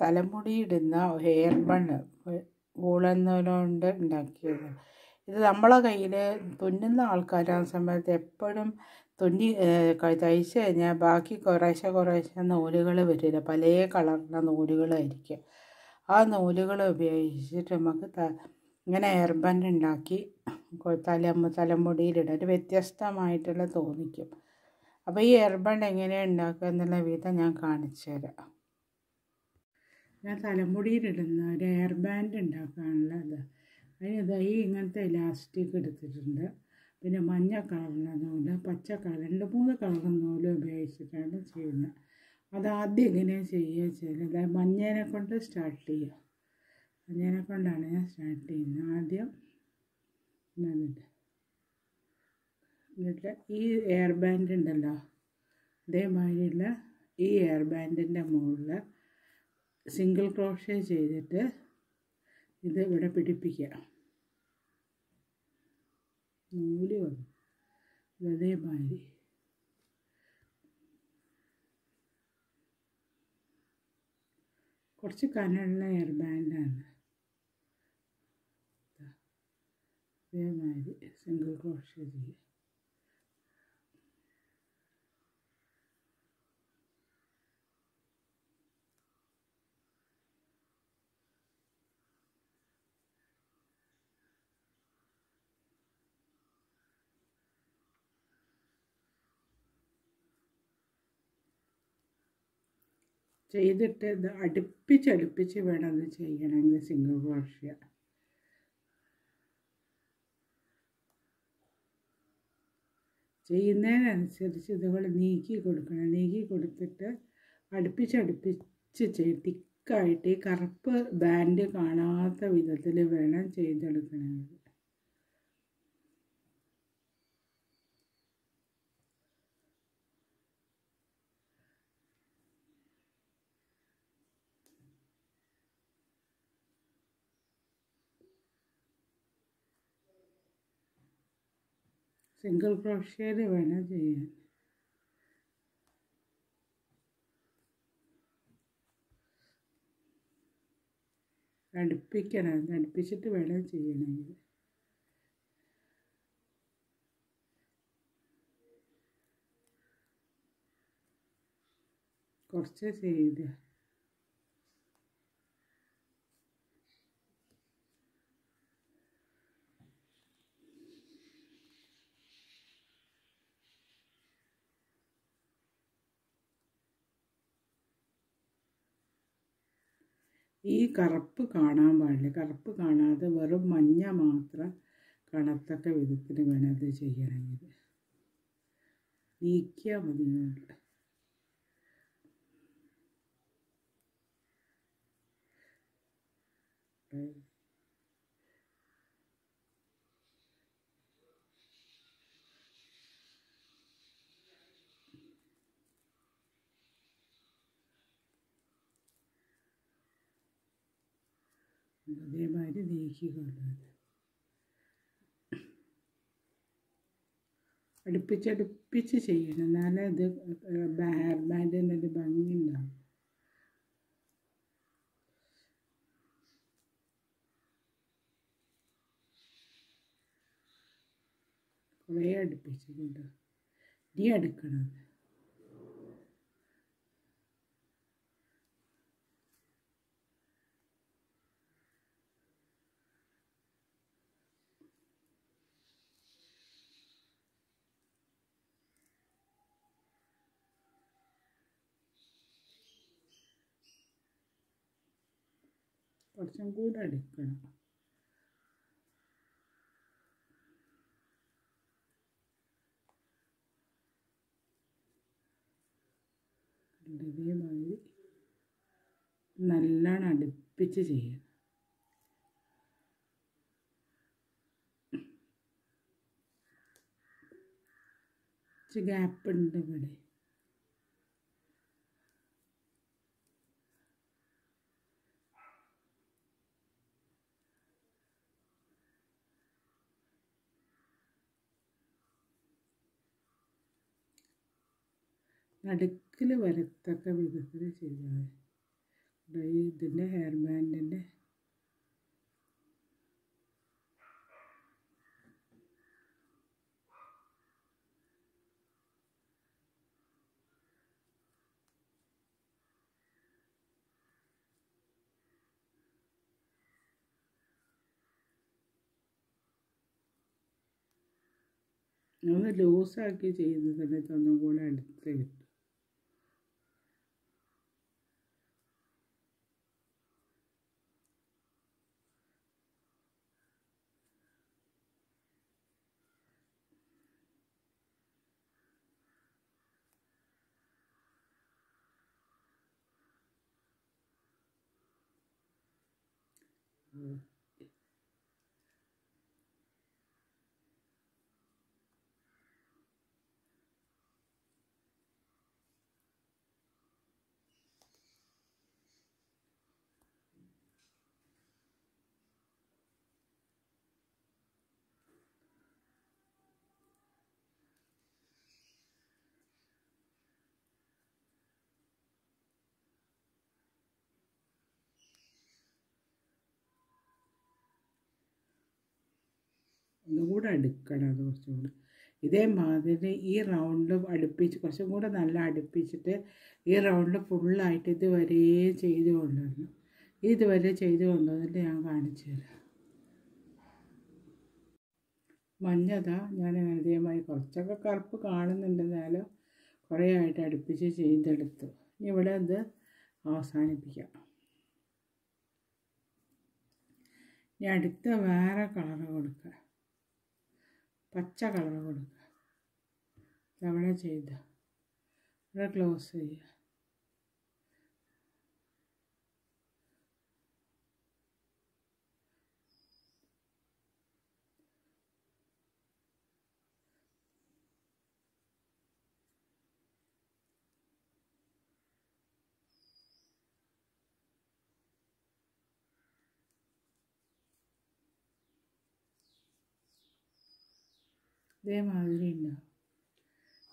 തലമുടിയിടുന്ന hair bun വൂളന്നൂലുകൊണ്ട് ഉണ്ടാക്കിയത്. ഇത് നമ്മളെ കയ്യിൽ തുന്നുന്ന ആൾക്കാർ സമയത്ത് എപ്പോഴും തുന്നി തയ്ച്ച് കഴിഞ്ഞാൽ ബാക്കി കുറേശ്ശെ കുറേശ്ശെ നൂലുകൾ വരില്ല. പല കളറിന്റെ നൂലുകളായിരിക്കും. ആ നൂലുകൾ ഉപയോഗിച്ചിട്ട് നമുക്ക് ത ഇങ്ങനെ ഹെയർ ഉണ്ടാക്കി തലമു തല തലമുടിയിലിടാം. ഒരു വ്യത്യസ്തമായിട്ടുള്ള തോന്നിക്കും. അപ്പോൾ ഈ ഹെയർ എങ്ങനെയാണ് ഉണ്ടാക്കുക എന്നുള്ള വിധം ഞാൻ കാണിച്ചു തരാം. ഞാൻ തലമുടിയിലിടുന്ന ഒരു എയർ ബാൻഡ് ഉണ്ടാക്കാനുള്ള ഇത്. അതിന് ഈ ഇങ്ങനത്തെ ഇലാസ്റ്റിക് എടുത്തിട്ടുണ്ട്. പിന്നെ മഞ്ഞ കളറിന്റെ നൂൽ പച്ച കളർ രണ്ട് മൂന്ന് കളർ നൂൽ ഉപയോഗിച്ചിട്ടാണ് ചെയ്യുന്നത്. അതാദ്യം എങ്ങനെയാണ് ചെയ്യുക വെച്ചാൽ മഞ്ഞേനെ കൊണ്ട് സ്റ്റാർട്ട് ചെയ്യുക. മഞ്ഞേനെ കൊണ്ടാണ് ഞാൻ സ്റ്റാർട്ട് ചെയ്യുന്നത്. ആദ്യം എന്നിട്ട് ഈ എയർ ബാൻഡ് ഉണ്ടല്ലോ. ഇതേമാതിരിയുള്ള ഈ എയർ ബാൻഡിന്റെ മുകളിൽ സിംഗിൾ ക്രോഷേ ചെയ്തിട്ട് ഇത് ഇവിടെ പിടിപ്പിക്കുക. നൂൽ വന്നു. അതേമാതിരി. കുറച്ച് കനമുള്ള എയർ ബാൻഡാണ്. ഇതേമാതിരി സിംഗിൾ ക്രോഷ്യ ചെയ്യുക ചെയ്തിട്ട് ഇത് അടുപ്പിച്ചടുപ്പിച്ച് വേണം ഇത് ചെയ്യണമെങ്കിൽ സിംഗിൾ ക്രോഷ്യ ചെയ്യുന്നതിനനുസരിച്ച് ഇതുപോലെ നീക്കി കൊടുക്കണം. നീക്കി കൊടുത്തിട്ട് അടുപ്പിച്ചടുപ്പിച്ച് ചെയ്ത് തിക്കായിട്ട് ഈ കറുപ്പ് ബാൻഡ് കാണാത്ത വിധത്തിൽ വേണം ചെയ്തെടുക്കണമെങ്കിൽ. സിംഗിൾ ക്രോഷ്യയിൽ വേണം ചെയ്യാൻ. അടുപ്പിക്കണം. അടുപ്പിച്ചിട്ട് വേണം ചെയ്യണമെങ്കിൽ. കുറച്ച് ചെയ്ത് ഈ കറുപ്പ് കാണാൻ പാടില്ല. കറുപ്പ് കാണാതെ വെറും മഞ്ഞ മാത്രം കാണത്തക്ക വിധത്തിന് വേണം ഇത് ചെയ്യണമെങ്കിൽ നീക്കിയാൽ മതി നൂൽ. അതേമാതിരി നീക്കി കൊണ്ടുവരും അടുപ്പിച്ചടുപ്പിച്ച് ചെയ്യണം. എന്നാലേ ഇത് ഹെയർ ബാൻഡിന്റെ ഒരു ഭംഗി ഉണ്ടാവും കുറേ അടുപ്പിച്ചിട്ടുണ്ട് ഇനി അടുക്കണം. കുറച്ചും കൂടെ അടുക്കണം ഇതേമാതിരി നല്ലോണം അടുപ്പിച്ച് ചെയ്യണം. ഗ്യാപ്പ് ഉണ്ട് ഇവിടെ. നടുക്കിൽ വരത്തക്ക വിധത്തിൽ ചെയ്താൽ ദേ ഇതിന്റെ ഹെയർ ബാൻഡിന്റെ ഒന്ന് ലൂസാക്കി ചെയ്യുന്ന സമയത്ത് ഒന്നും കൂടെ അടുത്ത് കിട്ടും Mm. ഒന്നുകൂടെ അടുക്കണം അത് കുറച്ചും കൂടെ. ഇതേമാതിരി ഈ റൗണ്ട് അടുപ്പിച്ച് കുറച്ചും കൂടെ നല്ല അടുപ്പിച്ചിട്ട് ഈ റൗണ്ട് ഫുള്ളായിട്ട് ഇതുവരെ ചെയ്ത് കൊണ്ടുവരണം. ഇതുവരെ ചെയ്ത് കൊണ്ടുവന്നിട്ട് ഞാൻ കാണിച്ചു തരാം. മഞ്ഞതാ ഞാൻ ഇതേമായി കുറച്ചൊക്കെ കറുപ്പ് കാണുന്നുണ്ടെന്നാലും കുറേ ആയിട്ട് അടുപ്പിച്ച് ചെയ്തെടുത്തു. ഇനി ഇവിടെ ഇത് അവസാനിപ്പിക്കാം. ഇനി അടുത്ത വേറെ കളർ കൊടുക്കുക പച്ച കളർ കൊടുക്കുക. അവിടെ ചെയ്ത്. ഇവിടെ ക്ലോസ് ചെയ്യുക ഇതേമാതിരി ഉണ്ടാവും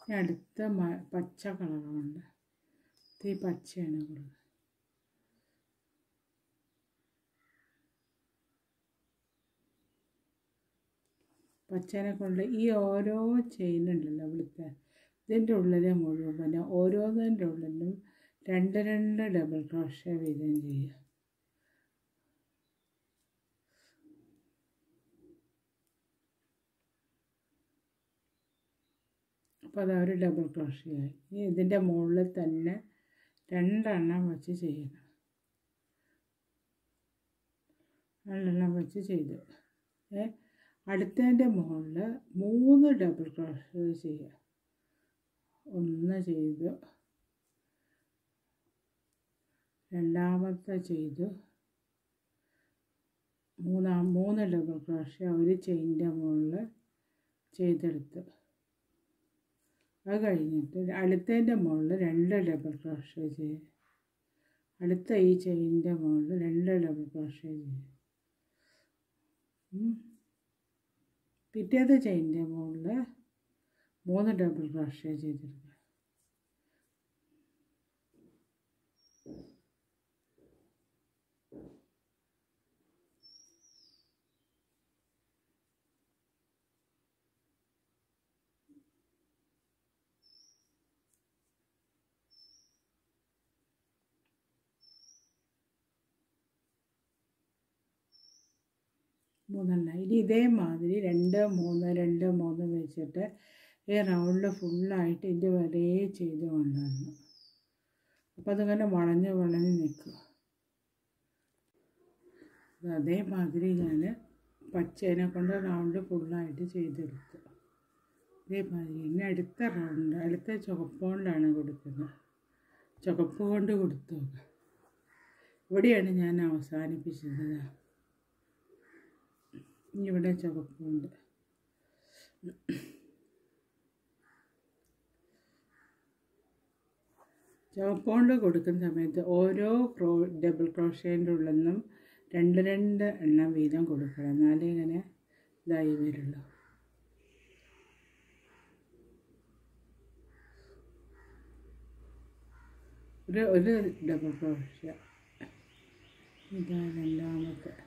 ഈ അടുത്ത പച്ച കളറുണ്ട്. ഈ പച്ചയാണ് കൂടുതൽ. പച്ചനെ കൊണ്ട് ഈ ഓരോ ചെയിൻ ഉണ്ടല്ലോ ഇവിടുത്തെ. ഇതിന്റെ ഉള്ളിലെ മുഴുവൻ ഓരോന്നിന്റെ ഉള്ളിലും രണ്ട് രണ്ട് ഡബിൾ ക്രോഷ്യ വീതം ചെയ്യുക. അപ്പോൾ അത് ഒരു ഡബിൾ ക്രോഷിയായി ഇനി ഇതിന്റെ മുകളിൽ തന്നെ രണ്ടെണ്ണം വെച്ച് ചെയ്യണം. രണ്ടെണ്ണം വെച്ച് ചെയ്തു. ഏ അടുത്തതിന്റെ മുകളിൽ മൂന്ന് ഡബിൾ ക്രോഷ്യ ചെയ്യുക ഒന്ന് ചെയ്തു. രണ്ടാമത്തെ ചെയ്തു. മൂന്നാം മൂന്ന് ഡബിൾ ക്രോഷ്യ ഒരു ചെയിന്റെ മുകളിൽ ചെയ്തെടുത്തു. അത് കഴിഞ്ഞിട്ട് അടുത്തതിന്റെ മുകളിൽ രണ്ട് ഡബിൾ ക്രോഷേ ചെയ്യുക അടുത്ത ഈ ചെയിന്റെ മുകളിൽ രണ്ട് ഡബിൾ ക്രോഷേ ചെയ്യുക പിറ്റേത്തെ ചെയിന്റെ മുകളിൽ മൂന്ന് ഡബിൾ ക്രോഷേ ചെയ്തെടുക്കുക മൂന്നെണ്ണം. ഇനി ഇതേമാതിരി രണ്ട് മൂന്ന് രണ്ട് മൂന്ന് വെച്ചിട്ട് ഈ റൗണ്ട് ഫുള്ളായിട്ട് ഇത് വരെ ചെയ്ത് കൊണ്ടുവരണം. അപ്പോൾ അതിങ്ങനെ വളഞ്ഞ് വളഞ്ഞ് നിൽക്കുക. അത് അതേമാതിരി ഞാൻ പച്ചേനെ കൊണ്ട് റൗണ്ട് ഫുള്ളായിട്ട് ചെയ്തെടുക്കുക. ഇതേമാതിരി ഇനി അടുത്ത റൗണ്ട് അടുത്ത ചുവപ്പ് കൊണ്ടാണ് കൊടുക്കുന്നത്. ചുവപ്പ് കൊണ്ട് കൊടുത്തു ഇവിടെയാണ് ഞാൻ അവസാനിപ്പിച്ചത്. ഇവിടെ ചുവപ്പുണ്ട്. ചുവപ്പുകൊണ്ട് കൊടുക്കുന്ന സമയത്ത് ഓരോ ക്രോ ഡബിൾ ക്രോഷേന്റെ ഉള്ളിൽ നിന്നും രണ്ട് രണ്ട് എണ്ണം വീതം കൊടുക്കണം. എന്നാലേ ഇങ്ങനെ ഇതായി വരുള്ളൂ. ഒരു ഒരു ഡബിൾ ക്രോഷ്യ ഇതാണ് രണ്ടാമത്തെ.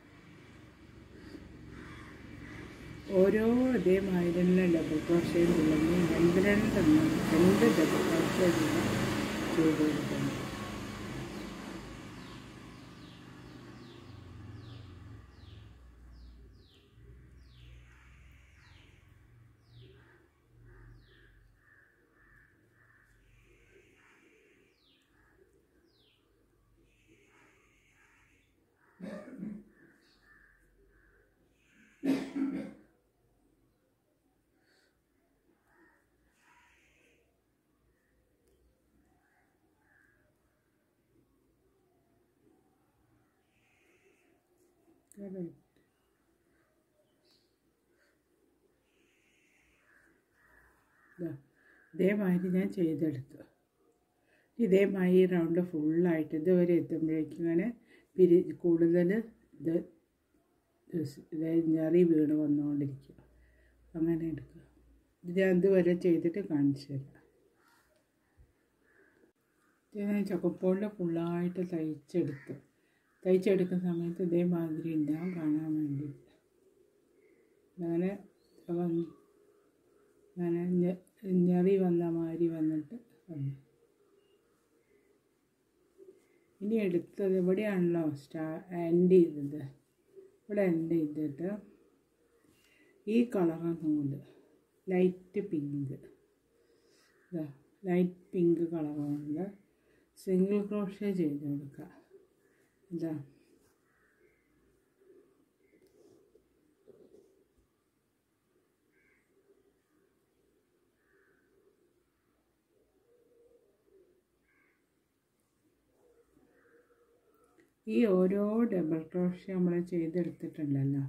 ഓരോ ഇതേമാതിരി തന്നെ ഡബിൾ ക്രോഷേ ഉള്ളെങ്കിൽ രണ്ട് രണ്ടെണ്ണം രണ്ട് ഡബിൾ ക്രോഷേ ചെയ്ത് ദാ, ഇതേമാതിരി ഞാൻ ചെയ്തെടുത്തു. ഇതേമാതിരി റൗണ്ട് ഫുള്ളായിട്ട് ഇതുവരെ എത്തുമ്പോഴേക്കും ഇങ്ങനെ പിരി കൂടുതൽ ഇത് ഞെറി വീണ് വന്നുകൊണ്ടിരിക്കുക. അങ്ങനെ എടുക്കുക. ഇത് ഞാൻ ഇതുവരെ ചെയ്തിട്ട് കാണിച്ചു തരാം. ഞാൻ ചക്കപ്പോളിന്റെ ഫുള്ളായിട്ട് തയ്ച്ചെടുത്തു. തയ്ച്ചെടുക്കുന്ന സമയത്ത് ഇതേമാതിരി ഉണ്ടാവും കാണാൻ വേണ്ടി. അങ്ങനെ വന്ന് അങ്ങനെ ഞെറി വന്ന മാതിരി വന്നിട്ട് വന്നു. ഇനി എടുത്തത് ഇവിടെയാണല്ലോ സ്റ്റാ എൻഡ് ചെയ്തത്. ഇവിടെ എൻഡ് ചെയ്തിട്ട് ഈ കളറാണ് നൂൽ ലൈറ്റ് പിങ്ക് ലൈറ്റ് പിങ്ക് കളറുകൊണ്ട് സിംഗിൾ ക്രോഷ്യ ചെയ്ത് കൊടുക്കുക ഇതാ. ഈ ഓരോ ഡബിൾ ക്രോഷ്യ നമ്മൾ ചെയ്തെടുത്തിട്ടുണ്ടല്ലോ.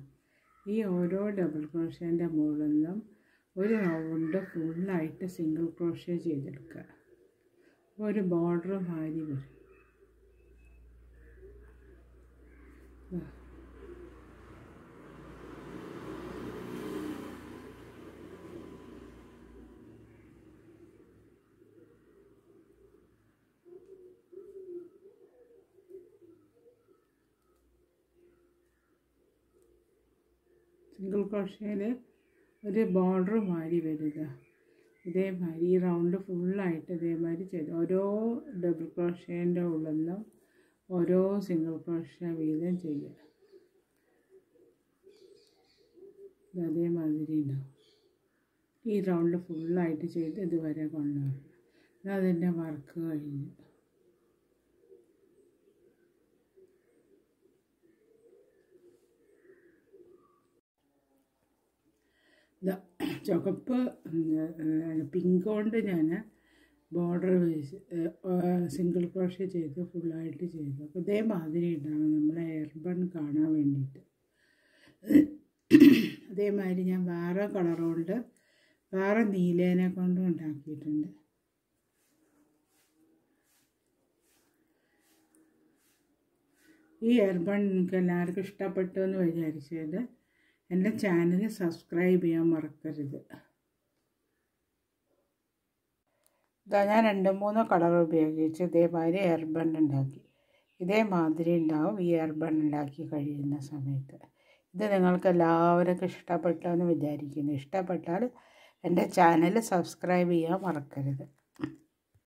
ഈ ഓരോ ഡബിൾ ക്രോഷ്യന്റെ മുകളിൽ നിന്നും ഒരു റൗണ്ട് ഫുള്ളായിട്ട് സിംഗിൾ ക്രോഷ്യ ചെയ്തെടുക്കുക. ഒരു ബോർഡർ മാതിരി വരും. സിംഗിൾ ക്രോഷയിൽ ഒരു ബോർഡർ മാരി വരിക. ഇതേമാതിരി ഈ റൗണ്ട് ഫുള്ളായിട്ട് ഇതേമാതിരി ചെയ്ത് ഓരോ ഡബിൾ ക്രോഷേന്റെ ഉള്ളിൽ നിന്നും ഓരോ സിംഗിൾ ക്രോഷ്യ വീതം ചെയ്യുക. ഇത് അതേമാതിരി ഉണ്ടാവും. ഈ റൗണ്ട് ഫുള്ളായിട്ട് ചെയ്ത് ഇതുവരെ കൊണ്ടുവരണം. അതിന്റെ വർക്ക് കഴിഞ്ഞു. ചുവപ്പ് പിങ്ക് കൊണ്ട് ഞാൻ ബോർഡർ വെച്ച് സിംഗിൾ ക്രോഷ്യ ചെയ്ത് ഫുള്ളായിട്ട് ചെയ്തു. അപ്പോൾ ഇതേമാതിരി ഉണ്ടാവും നമ്മളെ എർബൺ കാണാൻ വേണ്ടിയിട്ട്. അതേമാതിരി ഞാൻ വേറെ കളറുകൊണ്ട് കൊണ്ട് വേറെ നീലേനെ കൊണ്ടും ഉണ്ടാക്കിയിട്ടുണ്ട്. ഈ എർബൺ നിങ്ങൾക്ക് എല്ലാവർക്കും ഇഷ്ടപ്പെട്ടു എന്ന് വിചാരിച്ചത് എന്റെ ചാനൽ സബ്സ്ക്രൈബ് ചെയ്യാൻ മറക്കരുത്. ഇതാ ഞാൻ രണ്ട് മൂന്ന് കളർ ഉപയോഗിച്ച് ഇതേമാതിരി എയർ ഉണ്ടാക്കി. ഇതേമാതിരി ഉണ്ടാവും ഈ എയർ ഉണ്ടാക്കി കഴിയുന്ന സമയത്ത്. ഇത് നിങ്ങൾക്ക് എല്ലാവർക്കും ഇഷ്ടപ്പെട്ടോ എന്ന് വിചാരിക്കുന്നു. ഇഷ്ടപ്പെട്ടാൽ എന്റെ ചാനൽ സബ്സ്ക്രൈബ് ചെയ്യാൻ മറക്കരുത്.